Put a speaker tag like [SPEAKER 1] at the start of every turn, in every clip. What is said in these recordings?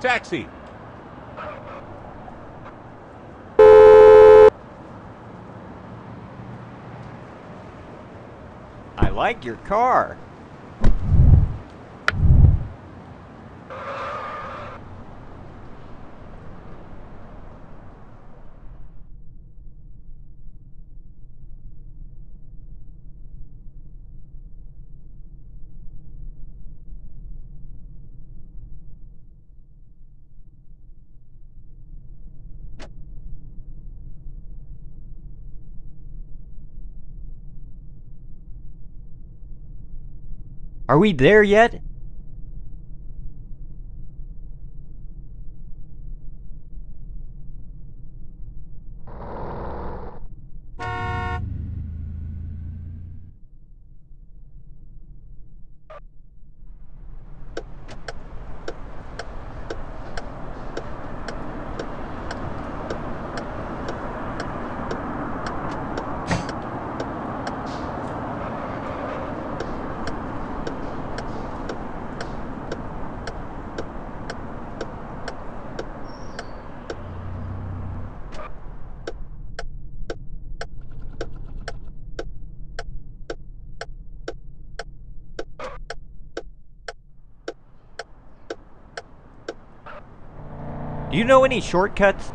[SPEAKER 1] Taxi!
[SPEAKER 2] I like your car. We there yet? Do you know any shortcuts?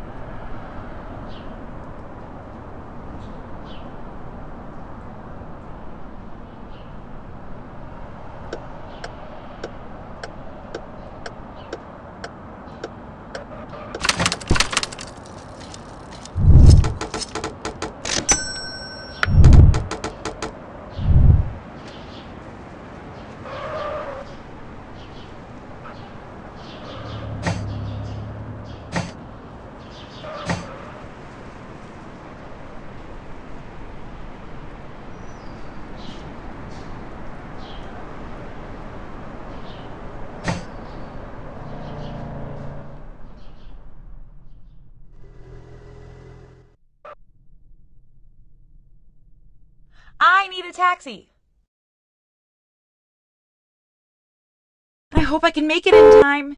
[SPEAKER 3] I need a taxi. I hope I can make it in time.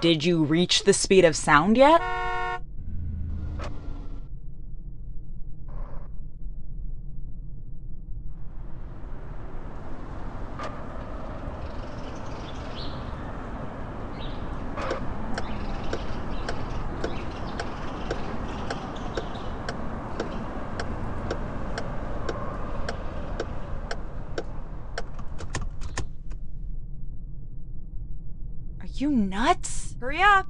[SPEAKER 3] Did you reach the speed of sound yet? You nuts? Hurry up.